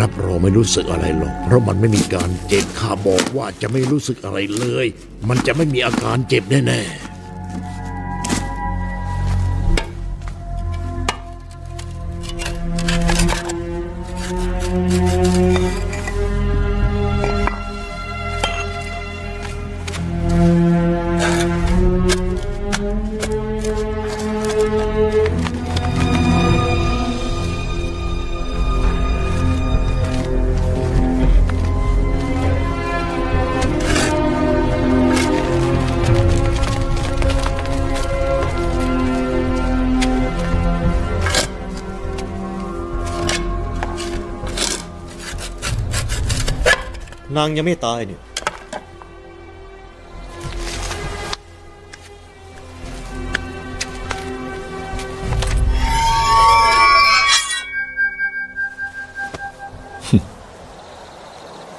รับรองไม่รู้สึกอะไรหรอก เพราะมันไม่มีการเจ็บข้าบอกว่าจะไม่รู้สึกอะไรเลย มันจะไม่มีอาการเจ็บแน่ๆ นางยังไม่ตายเนี่ย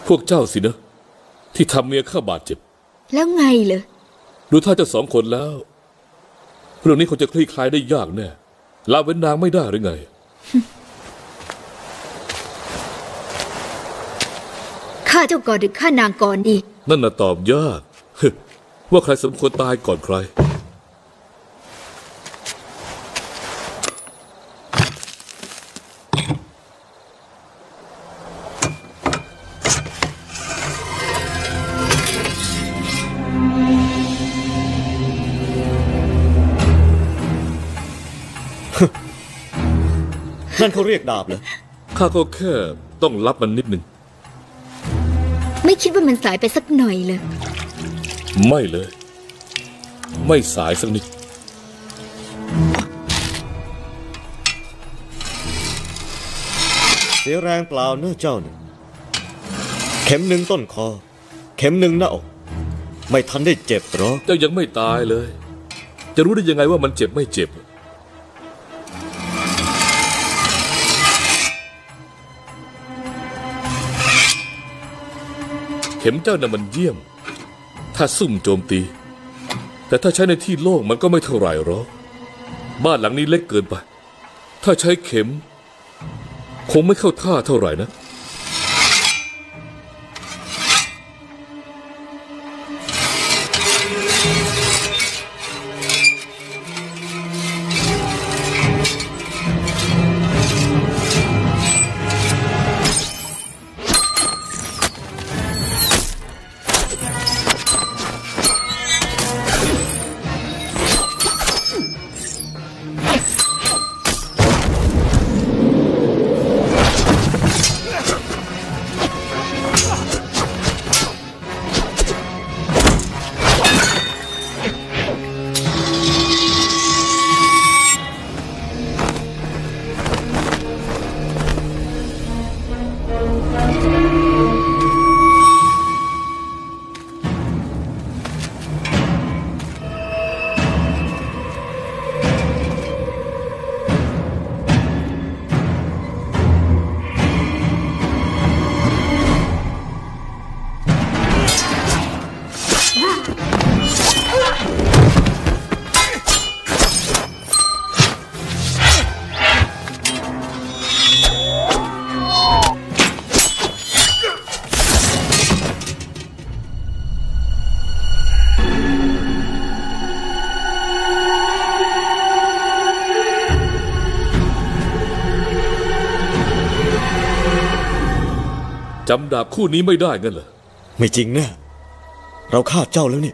พวกเจ้าสินะ ที่ทำเมียข้าบาดเจ็บ แล้วไงเหรอดูท่าจะสองคนแล้ว เรื่องนี้คงจะคลี่คลายได้ยากแน่ละเว้นนางไม่ได้หรือไง ฆ่าเจ้าก่อนหรือฆ่านางก่อนดี นั่นน่ะตอบยาก ว่าใครสมควรตายก่อนใคร นั่นเขาเรียกดาบเหรอ ข้าก็แค่ต้องรับมันนิดหนึ่ง ไม่คิดว่ามันสายไปสักหน่อยเลย ไม่เลย ไม่สายสักนิด เสียแรงเปล่าเนื้อะเจ้าเนี่ยเข็มหนึ่งต้นคอ เข็มหนึ่งหน้าอก ไม่ทันได้เจ็บหรอกเจ้ายังไม่ตายเลย จะรู้ได้ยังไงว่ามันเจ็บไม่เจ็บเข็มเจ้าน่ะมันเยี่ยม ถ้าซุ่มโจมตี แต่ถ้าใช้ในที่โล่งมันก็ไม่เท่าไหร่หรอกบ้านหลังนี้เล็กเกินไป ถ้าใช้เข็ม คงไม่เข้าท่าเท่าไหร่นะ จำดาบคู่นี้ไม่ได้งั้นเหรอ ไม่จริงแนะ่เราฆ่าเจ้าแล้วเนี่